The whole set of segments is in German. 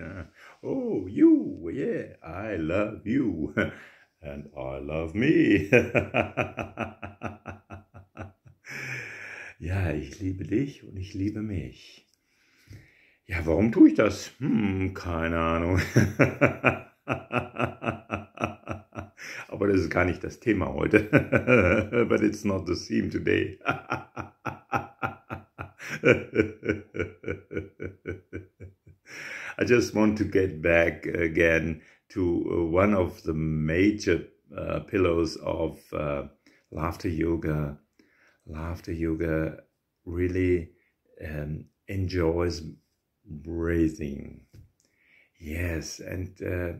Oh, you, yeah, I love you. And I love me. ja, ich liebe dich und ich liebe mich. Ja, warum tue ich das? Hm, keine Ahnung. Aber das ist gar nicht das Thema heute. But it's not the theme today. I just want to get back again to uh, one of the major uh, pillars of uh, laughter yoga. Laughter yoga really um, enjoys breathing. Yes, and uh,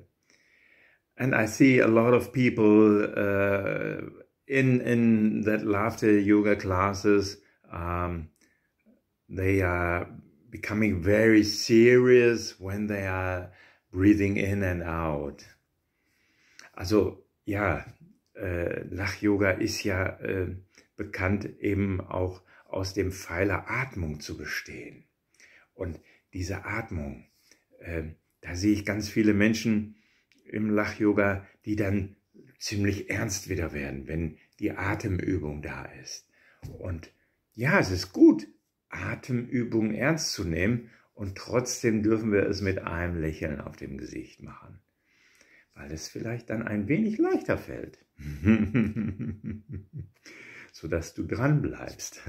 and I see a lot of people uh, in in that laughter yoga classes. Um, they are becoming very serious when they are breathing in and out. Also ja, äh, Lach-Yoga ist ja äh, bekannt eben auch aus dem Pfeiler Atmung zu bestehen. Und diese Atmung, äh, da sehe ich ganz viele Menschen im Lach-Yoga, die dann ziemlich ernst wieder werden, wenn die Atemübung da ist. Und ja, es ist gut, Atemübungen ernst zu nehmen und trotzdem dürfen wir es mit einem Lächeln auf dem Gesicht machen, weil es vielleicht dann ein wenig leichter fällt, sodass du dran bleibst.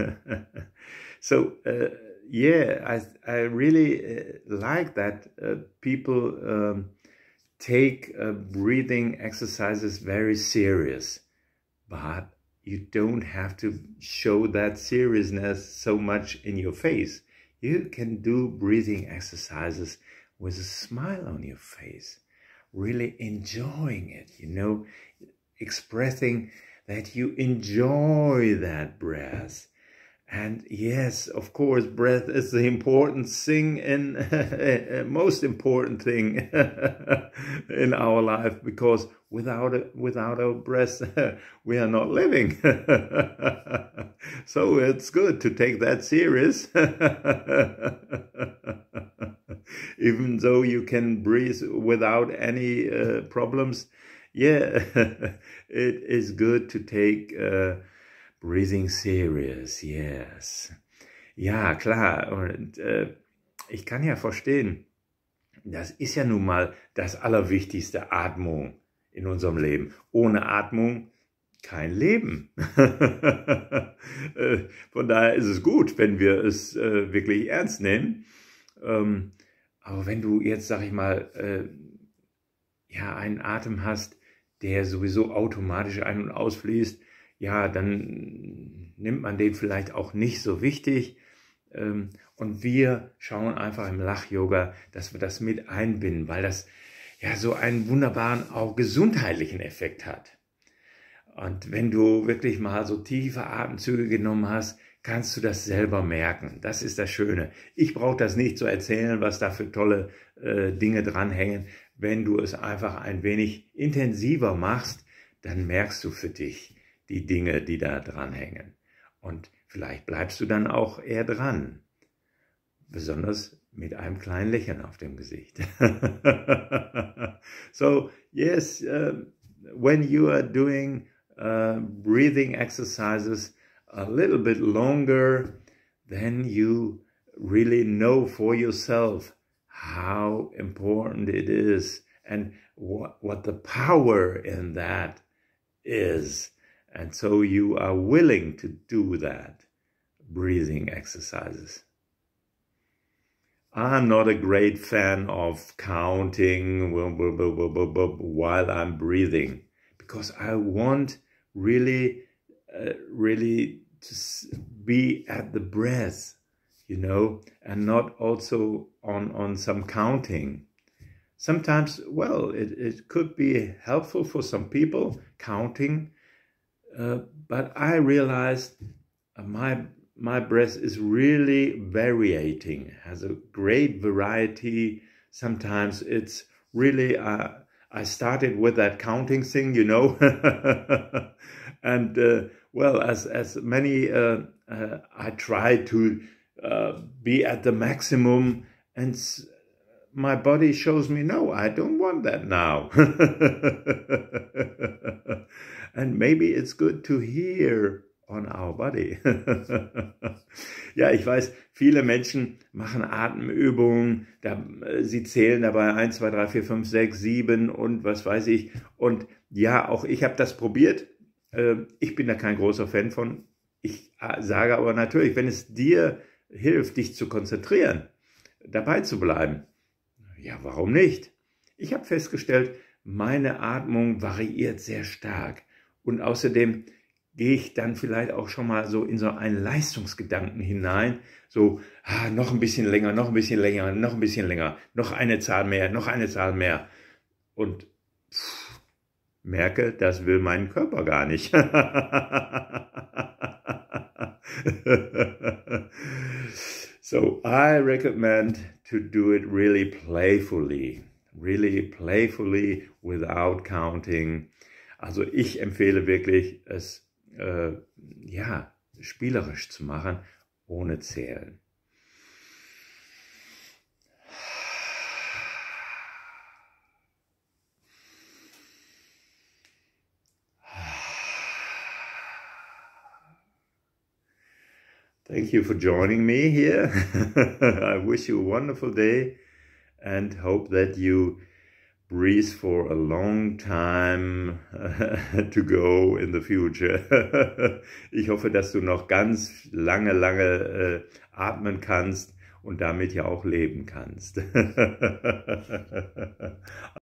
so, uh, yeah, I, I really uh, like that uh, people um, take breathing exercises very serious, but you don't have to show that seriousness so much in your face. You can do breathing exercises with a smile on your face, really enjoying it, you know, expressing that you enjoy that breath. And yes, of course, breath is the important thing and most important thing in our life because without it, without our breath, we are not living. so it's good to take that serious. Even though you can breathe without any uh, problems, yeah, it is good to take uh, breathing serious, yes. Ja, klar. Und äh, ich kann ja verstehen, das ist ja nun mal das Allerwichtigste, Atmung in unserem Leben. Ohne Atmung kein Leben. Äh, von daher ist es gut, wenn wir es äh, wirklich ernst nehmen. Ähm, aber wenn du jetzt, sag ich mal, äh, ja, einen Atem hast, der sowieso automatisch ein- und ausfließt, ja, dann nimmt man den vielleicht auch nicht so wichtig. Ähm, und wir schauen einfach im Lach-Yoga, dass wir das mit einbinden, weil das ja so einen wunderbaren, auch gesundheitlichen Effekt hat. Und wenn du wirklich mal so tiefe Atemzüge genommen hast, kannst du das selber merken. Das ist das Schöne. Ich brauche das nicht zu erzählen, was da für tolle äh, Dinge dranhängen. Wenn du es einfach ein wenig intensiver machst, dann merkst du für dich die Dinge, die da dranhängen. Und vielleicht bleibst du dann auch eher dran. Besonders mit einem kleinen Lächeln auf dem Gesicht. so, yes, uh, when you are doing uh, breathing exercises a little bit longer, then you really know for yourself how important it is and what, what the power in that is. And so you are willing to do that breathing exercises. I'm not a great fan of counting while I'm breathing because I want really, uh, really to be at the breath, you know, and not also on, on some counting. Sometimes, well, it, it could be helpful for some people, counting, uh, but I realized uh, my my breath is really varying, has a great variety. Sometimes it's really, uh, I started with that counting thing, you know, and uh, well, as, as many, uh, I try to be at the maximum and my body shows me, no, I don't want that now. and maybe it's good to hear on our body. ja, ich weiß, viele Menschen machen Atemübungen, da, äh, sie zählen dabei 1, 2, 3, 4, 5, 6, 7 und was weiß ich. Und ja, auch ich habe das probiert. Ähm, ich bin da kein großer Fan von. Ich äh, sage aber natürlich, wenn es dir hilft, dich zu konzentrieren, dabei zu bleiben, ja, warum nicht? Ich habe festgestellt, meine Atmung variiert sehr stark. Und außerdem gehe ich dann vielleicht auch schon mal so in so einen Leistungsgedanken hinein. So, ah, noch ein bisschen länger, noch ein bisschen länger, noch ein bisschen länger, noch eine Zahl mehr, noch eine Zahl mehr. Und pff, merke, das will mein Körper gar nicht. so I recommend to do it really playfully, really playfully without counting. Also ich empfehle wirklich, es äh, ja spielerisch zu machen, ohne zählen. Thank you for joining me here. I wish you a wonderful day and hope that you breathe for a long time to go in the future. ich hoffe, dass du noch ganz lange, lange äh, atmen kannst und damit ja auch leben kannst.